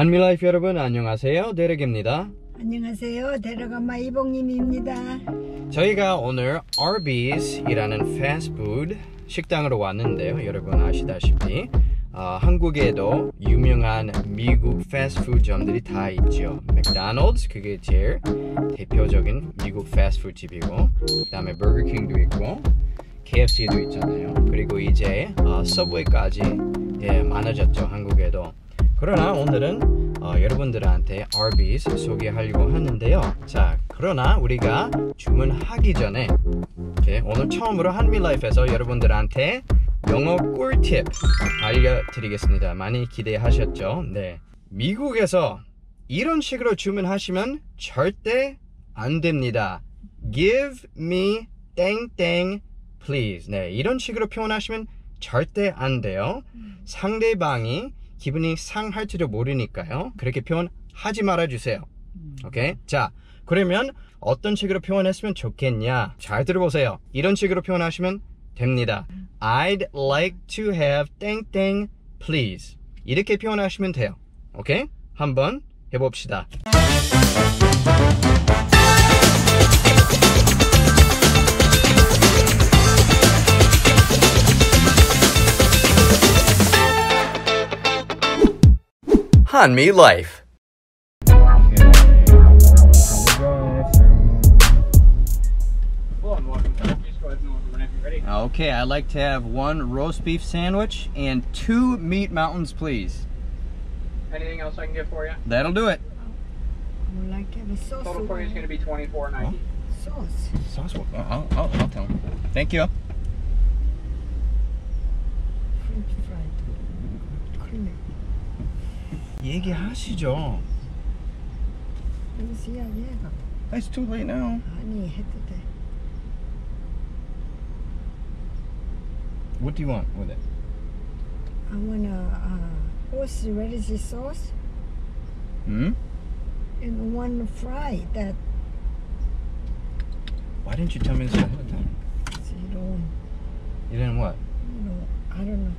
한미라이프 여러분 안녕하세요. 데렉입니다. 안녕하세요. 데렉 엄마 이봉님입니다. 저희가 오늘 Arby's이라는 패스트푸드 식당으로 왔는데요. 여러분 아시다시피 어, 한국에도 유명한 미국 패스트푸드점들이 다 있죠. 맥도날드 그게 제일 대표적인 미국 패스트푸드 집이고 그 다음에 버거킹도 있고 KFC도 있잖아요. 그리고 이제 어, 서브웨이까지 예, 많아졌죠 한국에도 그러나 오늘은 어, 여러분들한테 Arby's 소개하려고 하는데요. 자, 그러나 우리가 주문하기 전에 오케이, 오늘 처음으로 한미라이프에서 여러분들한테 영어 꿀팁 알려드리겠습니다. 많이 기대하셨죠? 네. 미국에서 이런 식으로 주문하시면 절대 안 됩니다. Give me 땡땡 please. 네, 이런 식으로 표현하시면 절대 안 돼요. 상대방이 기분이 상할지도 모르니까요. 그렇게 표현하지 말아주세요. 오케이? 자, 그러면 어떤 식으로 표현했으면 좋겠냐? 잘 들어보세요. 이런 식으로 표현하시면 됩니다. I'd like to have 땡땡 please. 이렇게 표현하시면 돼요. 오케이? 한번 해봅시다. Hanmi Life. Okay, I'd like to have one roast beef sandwich and two meat mountains, please. Anything else I can get for you? That'll do it. I would like to have a sauce. Total for you is going to be twenty-four ninety. Sauce. Sauce? I'll, uh-huh. I'll, I'll tell him. Thank you. 얘기하시죠. 여기서야 얘가 It's too late now. 아니 해도 돼. What do you want with it? I want a uh, horse radish sauce Hmm? and one fry that Why didn't you tell me this ahead of time? you don't, You didn't what? you know, I don't know.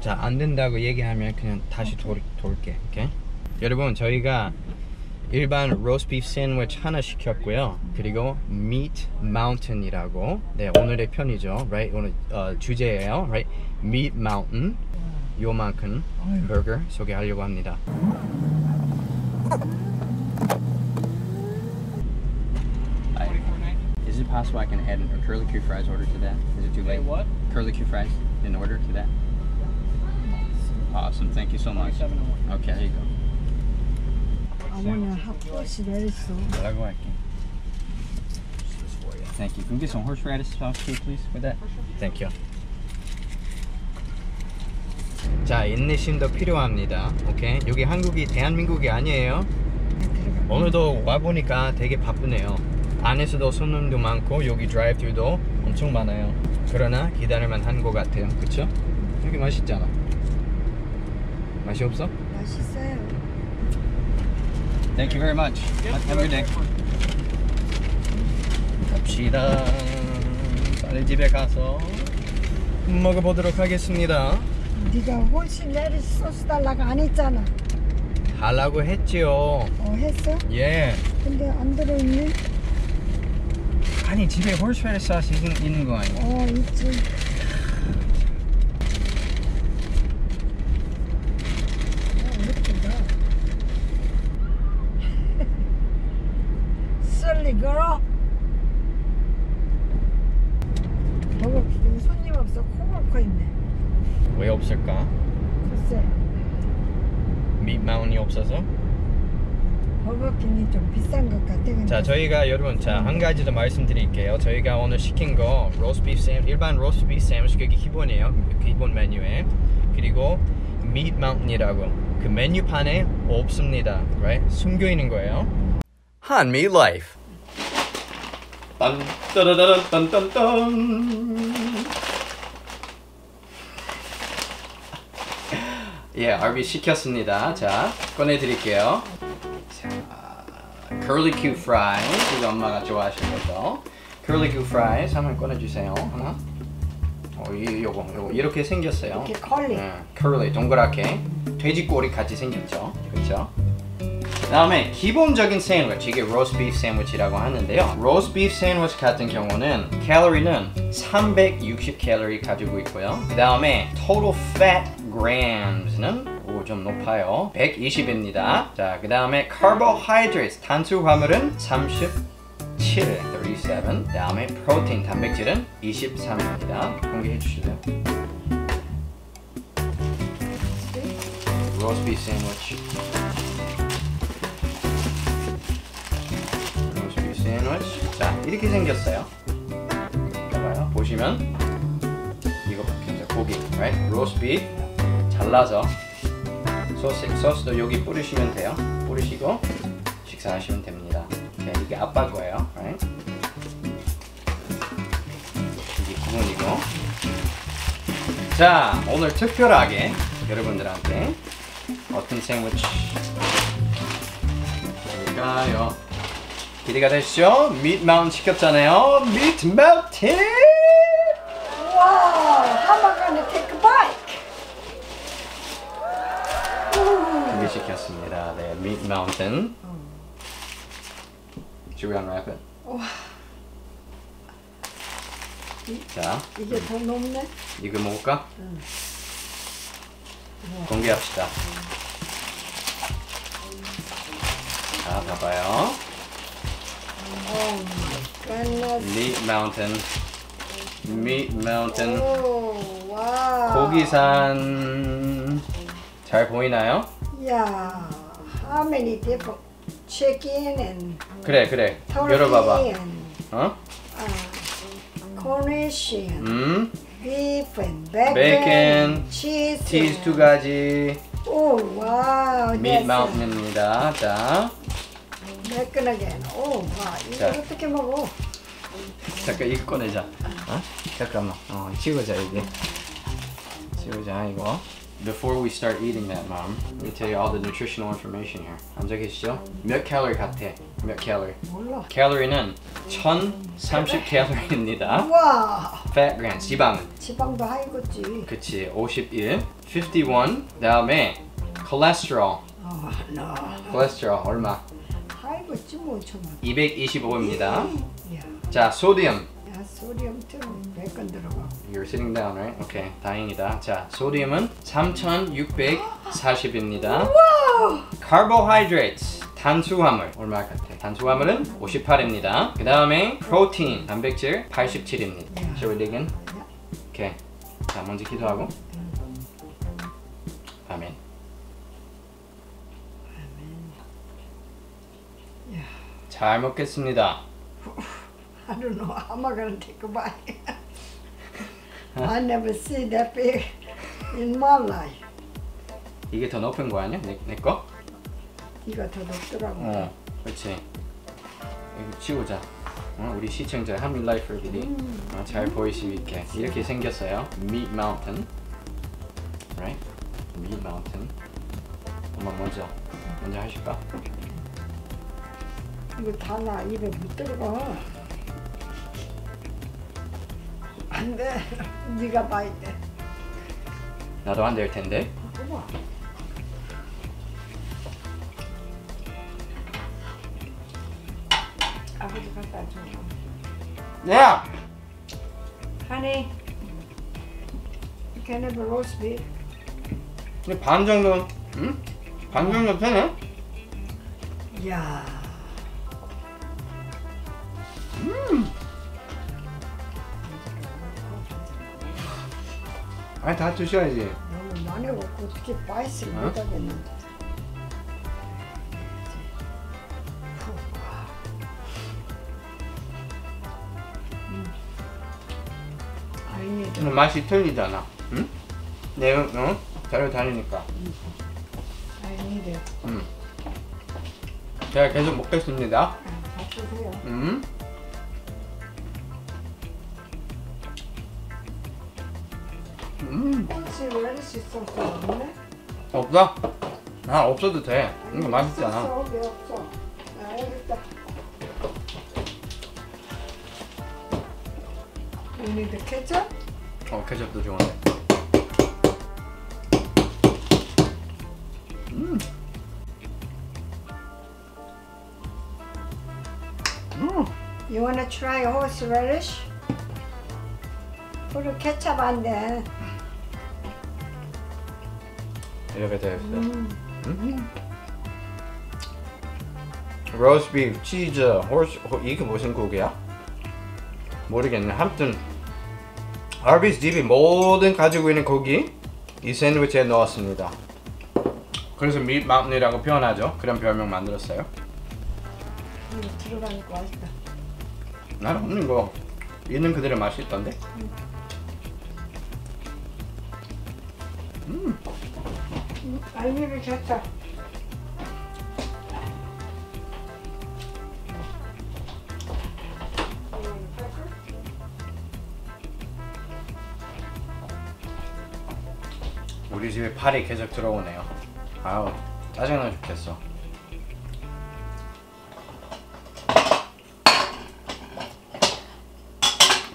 자, 안 된다고 얘기하면 그냥 다시 돌, 돌게. 오케이? 여러분, 저희가 일반 로스트 비프 샌드위치 하나 시켰고요. 그리고 Meat Mountain이라고 네, 오늘의 편이죠. Right? 오늘 어, 주제예요. Right? Meat Mountain 요만큼 버거 소개하려고 합니다. Is it possible I can add a curly Q fries order to that? Is it too late? what? Curly Q fries in order to that? Awesome. Thank you so much. Oh. Okay, here you go. Horse radish sauce. 뭐라고 할게. Thank you. Can we get some horseradish sauce too, please, with that? Thank you. 자, 인내심도 필요합니다. 오케이? 여기 한국이 대한민국이 아니에요. 오늘도 와 보니까 되게 바쁘네요. 안에서도 손님도 많고 여기 드라이브도 엄청 많아요. 그러나 기다릴만 한것 같아요. 그쵸? 여기 맛있잖아. 맛이 없어? 맛있어요. Thank you very much. Have a good day. 갑시다. 빨리 집에 가서 먹어보도록 하겠습니다. 네가 horse radish 소스 달라고 안 했잖아. 달라고 했지요. 어 했어? 예. 근데 안 들어있네. 아니 집에 홀스웨어 소스 있는, 있는 거 아니야? 어 있지. 어, 예쁘다. Silly girl. 지금 손님 없어 코 막혀 있네. 왜 없을까? 글쎄 Meat Mountain이 없어서? 버거킹이 좀 비싼 것 같아. 근데 자 저희가 여러분 자 한 가지 더 말씀드릴게요. 저희가 오늘 시킨 거 로스트 비프 샘 일반 로스트 비프 샌드위치 그게 기본이에요. 기본 메뉴에 그리고 Meat Mountain이라고 그 메뉴판에 없습니다. Right? 숨겨 있는 거예요. 한미 라이프. 딴 따라라란 딴딴딴. 예, Arby's 시켰습니다. 자, 꺼내 드릴게요. 자, curly Q fries. 이거 엄마가 좋아하시는 거죠. curly Q fries 한번 꺼내 주세요. 하나. 어, 이, 요거 요거 이렇게 생겼어요. 이렇게 curly. 네, curly 동그랗게 돼지 꼬리 같이 생겼죠. 그렇죠? 그 다음에 기본적인 샌드위치 이게 로스트 비프 샌드위치라고 하는데요. 로스트 비프 샌드위치 같은 경우는 칼로리는 360 칼로리 가지고 있고요. 그 다음에 total fat grams는 오, 좀 높아요. 120입니다. 자, 그 다음에 carbohydrates 탄수화물은 37, 37. 그다음에 프로테인 단백질은 23입니다. 공개해 주실래요? 로스트 비프 샌드위치. 이렇게 생겼어요. 봐봐요. 보시면 이거 이제 고기, right? 로스트 비프 잘라서 소스 소스도 여기 뿌리시면 돼요. 뿌리시고 식사하시면 됩니다. 자, 이게 아빠 거예요, right? 이게 구분이고. 자, 오늘 특별하게 여러분들한테 어떤 샌드위치 볼까요? 기대가 되시죠? 마운트 시켰잖아요. 마운트! Wow, how am I gonna take a bite? 준비시켰습니다. 네, Meat Mountain. Should we unwrap it? 와, 자, 이게 더 높네? 이거 먹을까? 응. 공개합시다. 자, 봐봐요. Oh. Meat Mountain. Meat Mountain. Oh, wow. 고기산 잘 보이나요? Yeah, how many different chicken and 그래, 그래. 열어봐봐. and 어? uh, Cornish and 음, beef and bacon, Bacon, cheese. and- 두 가지. Oh wow, 미트 that's 마운틴입니다. 자, again. Oh wow, 이거 자. 어떻게 먹어? 잠깐 이거 꺼내자. 어? 잠깐만. 어, 치우자 이게. 치우자 이거. Before we start eating that, mom, let me tell you all the nutritional information here. 앉아 계시죠? 몇 칼로리 같아? 몇 칼로리? 몰라. 칼로리는 1030 칼로리입니다. 와, fat grams, 지방은. 지방도 하이겠지. 그치, 51. 51. 그다음에 cholesterol. 어, 나 cholesterol 얼마? 하이겠지 뭐 정말. 225입니다. 야, 자, 소디움. 야 소디움 좀 베이컨 들어가. You're sitting down, right? 오케이, 다행이다. 자, 소디움은 3,640입니다. Carbohydrates, 탄수화물 얼마 같아? 탄수화물은 58입니다. 그 다음에 프로테인, 단백질 87입니다. Shall we dig in? 오케이. 자, 먼저 기도하고. 아멘. 잘 먹겠습니다. I don't know how am I gonna take a bite. I never see that big in my life. 이게 더 높은 거 아니야? 내, 내 거? 이가 더 높더라고. 어, 그렇지. 이거 치우자. 어, 우리 시청자 한미 라이프 비디 어, 잘 보일 수 있게 이렇게 생겼어요. Meat Mountain, right? Meat Mountain. 엄마 먼저 먼저 하실까? 이거 다 나 입에 못 들어가. 안 돼. 네가 봐야 돼. 나도 안 될 텐데. 어머. 아버지 갖다 줘. 야, Honey, you can have a roast beef. 근데 반 정도, 응? 반 정도 되네. 야. 아니 다 드셔야지. 너무 많이 먹고 어떻게 바이스를 어? 못 하겠는데. 푹. 음. 맛이 틀리잖아. 응? 내가 어? 자료 다니니까. 아니, 음. 제가 계속 먹겠습니다. 바쁘세요. 음. 음. 혹시 소스 없네? 없어? 아 없어도 돼. 이거 맛있잖아. 없어, 왜 없어? 아, 알겠다. You need the ketchup? 어 케첩도 좋은데. 음. 음. You wanna try horseradish? Put a ketchup on there. 이렇게 되어 있어요. 음. 로스트 비프, 치즈, 호스 호, 이게 무슨 고기야? 모르겠네. 아무튼 아비스 집이 모든 가지고 있는 고기 이 샌드위치에 넣었습니다. 그래서 밋 마운틴이라고 표현하죠. 그런 별명 만들었어요. 들어가니까 맛있다. 나는 없는 거 있는 그대로 맛이 있던데. 음, 알미를 줬다. 우리 집에 팔이 계속 들어오네요. 아우 짜증나 죽겠어.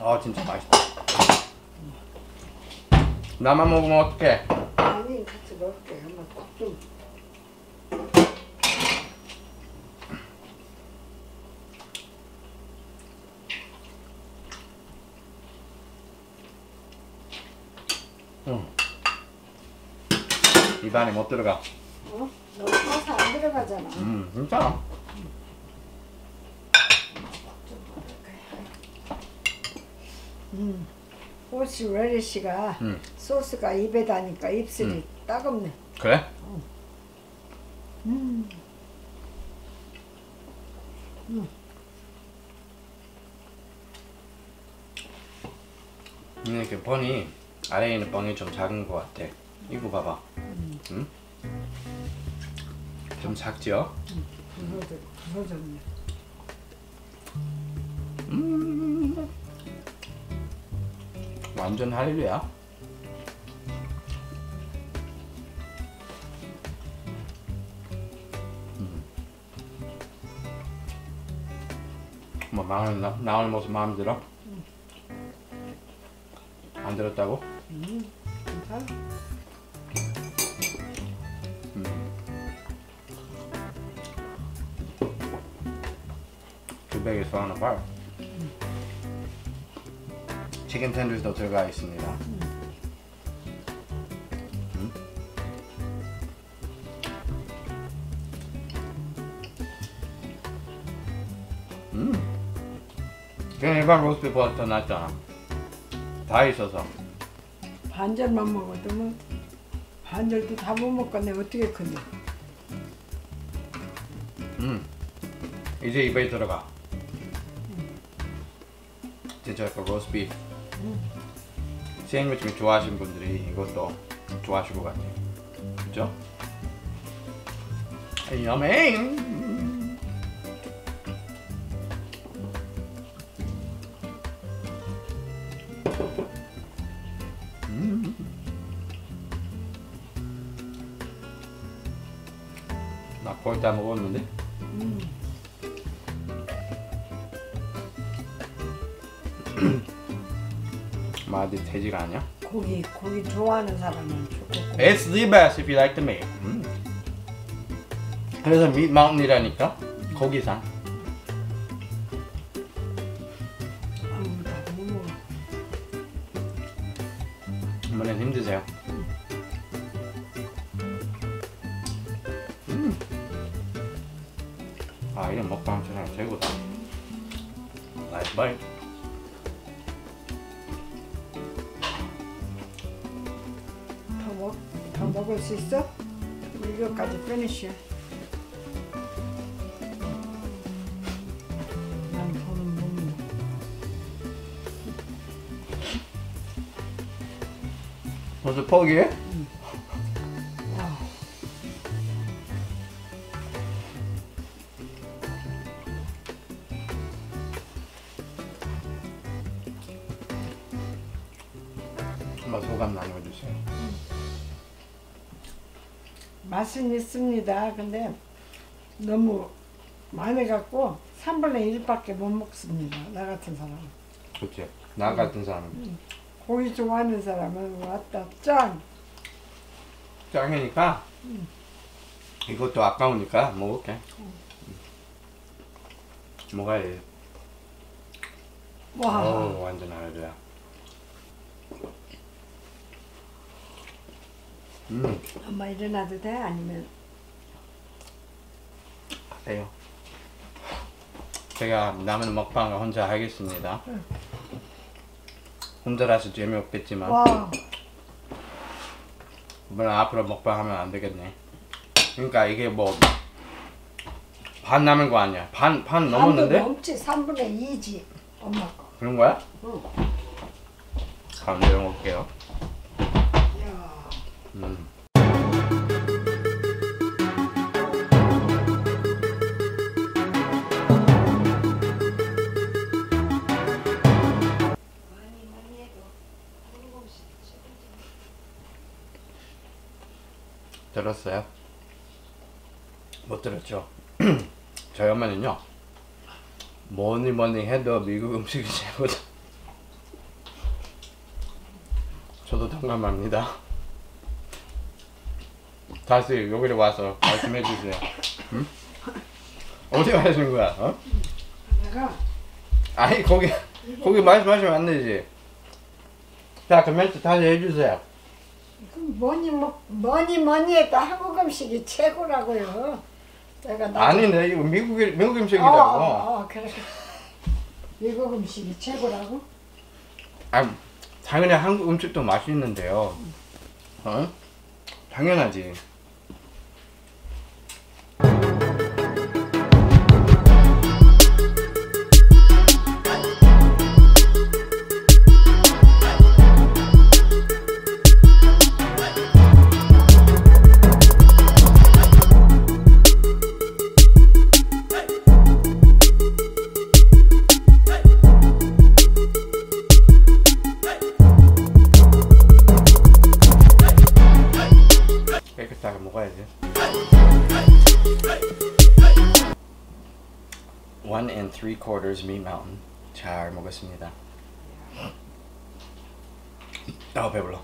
아 진짜 맛있다. 나만 먹으면 어떡해? 아니 같이 먹을게. 한번 꼭 좀. 입안에 못 들어가. 어? 너무 커서 안 들어가잖아. 음 진짜. 음. 호시 레리시가 음. 소스가 입에 다니까 입술이 음. 따갑네. 그래? 음. 음, 이렇게 번이 아래에 있는 뻥이 좀 작은 것 같아. 이거 봐봐. 음? 좀 작죠? 부서져, 부서졌네. 음. 완전 할일이야. 음. 뭐 나오는 나, 나오는 모습 마음에 들어? 안 들었다고? 음, 괜찮아. 그 백이 falling apart. 치킨 텐더스도 들어가 있습니다. 음. 음. 그냥 일반 로스트보다 더 낫잖아. 다 있어서. 반절만 먹어도 뭐 반절도 다 못 먹겠네. 어떻게 크니? 음. 이제 입에 들어가. 진짜 그 로스트 비프. 샌드위치 좋아하시는 분들이 이것도 좋아하실 것 같아요. 그죠? 여맹. 음. 나 거의 다 먹었는데? 마디 돼지가 아니야? 고기 고기 좋아하는 사람은 좋겠고. It's the best if you like the meat. 음. 그래서 meat mountain이라니까 고기산. 먹어. 한번엔 힘드세요. 음. 아 이런 먹방 세상 최고다. 나이 먹을 수 있어? 이거까지 피니쉬. 난. 벌써 포기해? 와, 한번 소감 나눠주세요. 맛은 있습니다. 근데 너무 많이 갖고 3분의 1밖에 못 먹습니다. 나 같은 사람은. 그치? 나 같은 사람은 고기 좋아하는 사람은 왔다 짠. 짱이니까 이것도 아까우니까 먹을게. 먹어야지. 와. 어우 완전 알배야. 음 엄마 일어나도 돼? 아니면 하세요. 제가 남은 먹방을 혼자 하겠습니다. 응. 혼자라서 재미없겠지만 와. 이번에 앞으로 먹방하면 안 되겠네. 그러니까 이게 뭐 반 남은 거 아니야? 반 반 넘었는데 넘지 3분의 2지 엄마 거. 그런 거야? 응. 가운데 먹을게요. 야. 음. 들었어요? 못 들었죠? 저희 엄마는요 뭐니 뭐니 해도 미국 음식이 최고다 저도 동감합니다 다시 여기로 와서 말씀해 주세요 응? 어디 가시는 거야? 어? 내가 아니 거기 거기 말씀하시면 안 되지 자그 멘트 다시 해주세요 뭐니 뭐 뭐니 뭐니 해도 한국 음식이 최고라고요. 내가 나 아니네 이거 미국 미국 어, 음식이라고 어, 어, 그래. 미국 음식이 최고라고? 아, 당연히 한국 음식도 맛있는데요. 어? 당연하지. One and three quarters meat mountain. 잘 먹었습니다. 아 배불러.